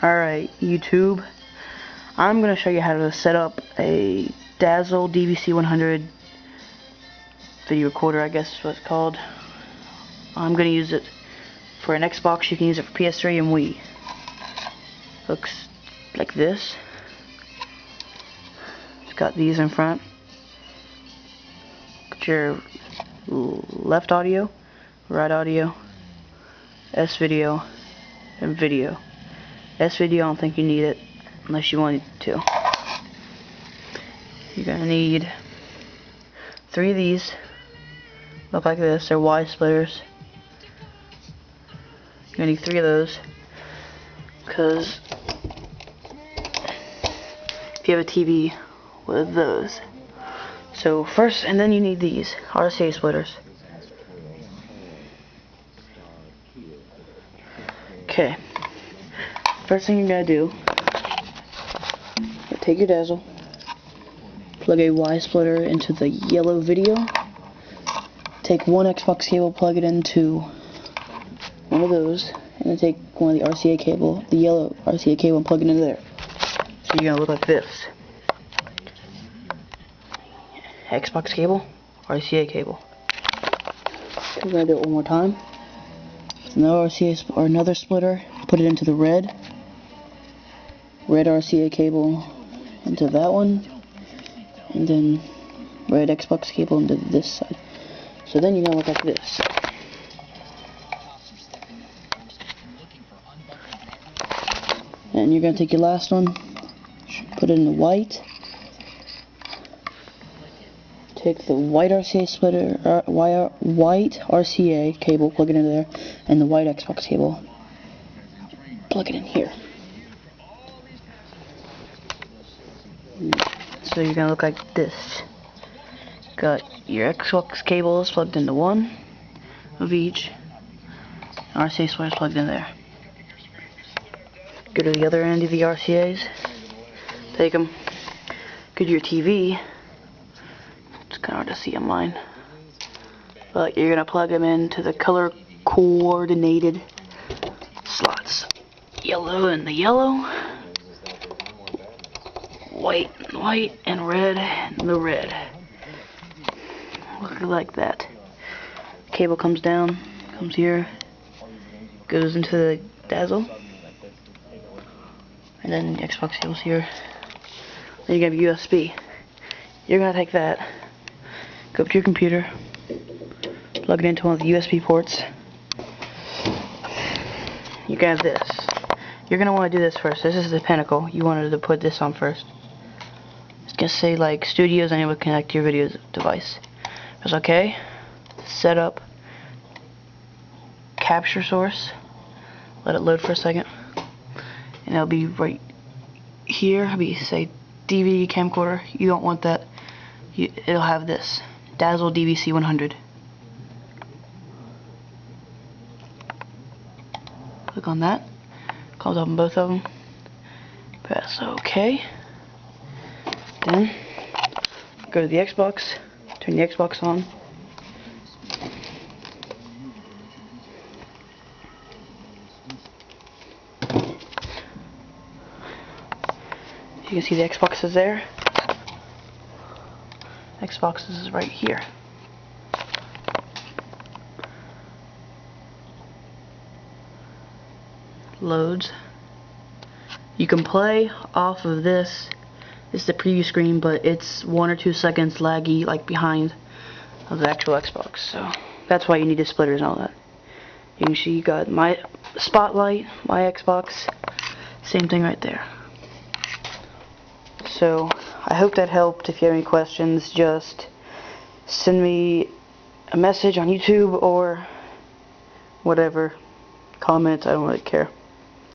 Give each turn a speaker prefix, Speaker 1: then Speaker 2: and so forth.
Speaker 1: Alright, YouTube. I'm going to show you how to set up a Dazzle DVC100 video recorder, I guess is what it's called. I'm going to use it for an Xbox. You can use it for PS3 and Wii. Looks like this. It's got these in front. Got your left audio, right audio, S video, and video. S video, I don't think you need it unless you want to. You're gonna need three of these. Look like this. They're Y splitters. You're gonna need three of those because if you have a TV with those. So first, and then you need these RCA splitters. Okay. First thing you're gonna do, take your dazzle, plug a Y splitter into the yellow video, take one Xbox cable, plug it into one of those, and then take one of the RCA cable, the yellow RCA cable, and plug it into there. So you're gonna look like this. Xbox cable, RCA cable. We're gonna do it one more time. Another RCA or another splitter, put it into the red red RCA cable into that one, and then red Xbox cable into this side. So then you're gonna look like this. And you're gonna take your last one, put it in the white. Take the white RCA splitter, uh, white RCA cable, plug it into there, and the white Xbox cable, plug it in here. So you're gonna look like this. Got your Xbox cables plugged into one of each. RCA splitters plugged in there. Go to the other end of the RCA's. Take them. Go to your TV. It's kind of hard to see on mine. But you're gonna plug them into the color coordinated slots. Yellow and the yellow white, white, and red, and the red. Look like that. Cable comes down, comes here, goes into the dazzle, and then the Xbox cable's here. Then you have USB. You're gonna take that, go up to your computer, plug it into one of the USB ports. You have this. You're gonna want to do this first. This is the pinnacle. You wanted to put this on first just say like studios and it would connect your video device. Press OK. Set up capture source. Let it load for a second. And it'll be right here. It'll be say DVD camcorder. You don't want that. You, it'll have this. Dazzle DVC 100. Click on that. Comes up on both of them. Press OK. Then go to the Xbox, turn the Xbox on. You can see the Xbox is there. Xbox is right here. Loads. You can play off of this it's the preview screen, but it's one or two seconds laggy, like behind of the actual Xbox. So that's why you need the splitters and all that. You can see you got my Spotlight, my Xbox, same thing right there. So I hope that helped. If you have any questions, just send me a message on YouTube or whatever. Comment, I don't really care.